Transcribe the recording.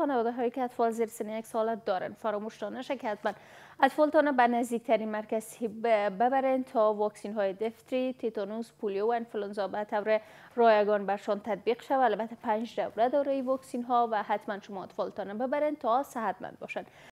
خانواده هایی که اطفال زیر سن یک سال دارن. فراموش نشه که حتما اطفالتان به نزدیکترین مرکز ببرند تا واکسین های دفتری، تیتانوس، پولیو و انفلانزا به طور رایگان برشان تطبیق شود. البته پنج دوره داره واکسین ها و حتما شما اطفالتان ببرن تا صحتمند باشند